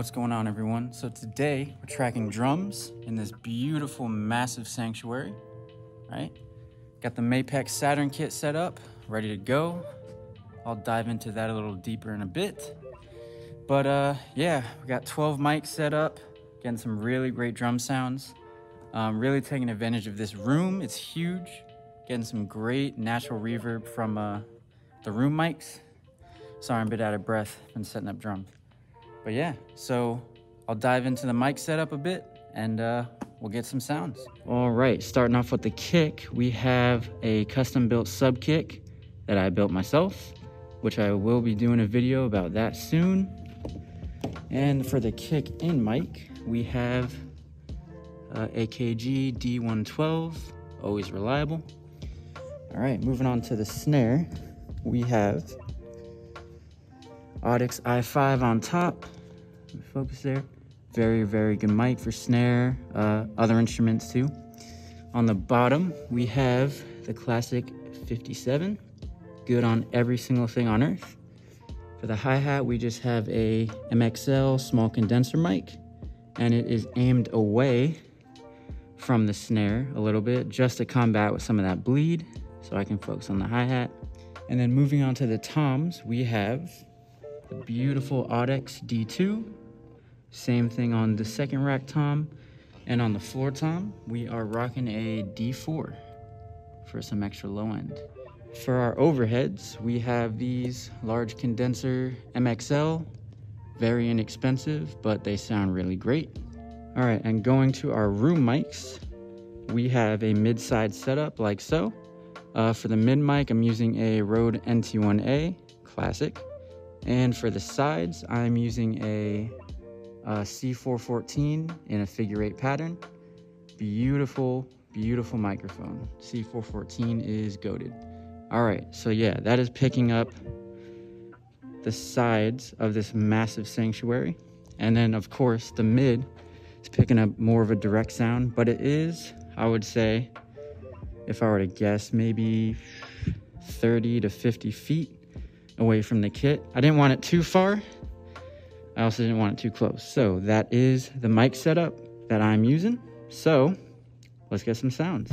What's going on, everyone? So today we're tracking drums in this beautiful, massive sanctuary, right? Got the Mapex Saturn kit set up, ready to go. I'll dive into that a little deeper in a bit. But uh, yeah, we got 12 mics set up, getting some really great drum sounds. Um, really taking advantage of this room. It's huge. Getting some great natural reverb from uh, the room mics. Sorry, I'm a bit out of breath. Been setting up drums. But yeah, so I'll dive into the mic setup a bit and uh, we'll get some sounds. All right, starting off with the kick, we have a custom built sub kick that I built myself, which I will be doing a video about that soon. And for the kick in mic, we have uh, AKG D112, always reliable. All right, moving on to the snare, we have Audix i5 on top. Focus there. Very, very good mic for snare, uh, other instruments too. On the bottom, we have the classic 57. Good on every single thing on earth. For the hi-hat, we just have a MXL small condenser mic, and it is aimed away from the snare a little bit just to combat with some of that bleed so I can focus on the hi-hat. And then moving on to the toms, we have beautiful Audix D2. Same thing on the second rack tom. And on the floor tom, we are rocking a D4 for some extra low end. For our overheads, we have these large condenser MXL, very inexpensive, but they sound really great. All right, and going to our room mics, we have a mid-side setup like so. Uh, for the mid mic, I'm using a Rode NT1A Classic. And for the sides, I'm using a a C414 in a figure eight pattern. Beautiful, beautiful microphone. C414 is goaded. All right, so yeah, that is picking up the sides of this massive sanctuary. And then, of course, the mid is picking up more of a direct sound, but it is, I would say, if I were to guess, maybe 30 to 50 feet away from the kit. I didn't want it too far. I also didn't want it too close. So that is the mic setup that I'm using. So let's get some sounds.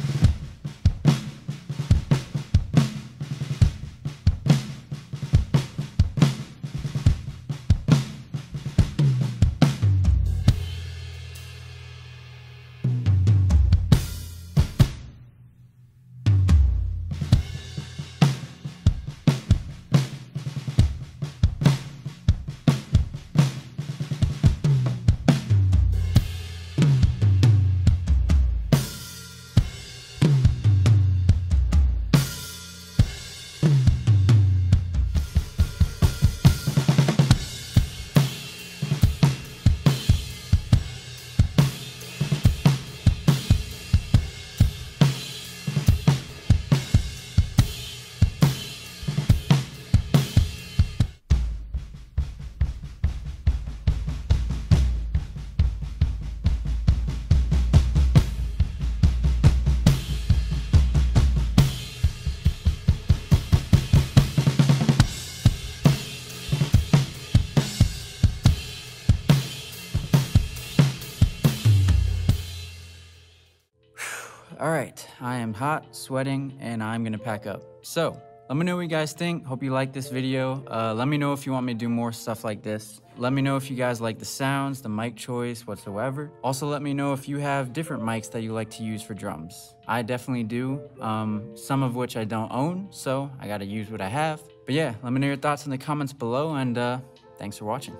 All right, I am hot, sweating, and I'm gonna pack up. So, let me know what you guys think. Hope you like this video. Uh, let me know if you want me to do more stuff like this. Let me know if you guys like the sounds, the mic choice, whatsoever. Also, let me know if you have different mics that you like to use for drums. I definitely do, um, some of which I don't own, so I gotta use what I have. But yeah, let me know your thoughts in the comments below, and uh, thanks for watching.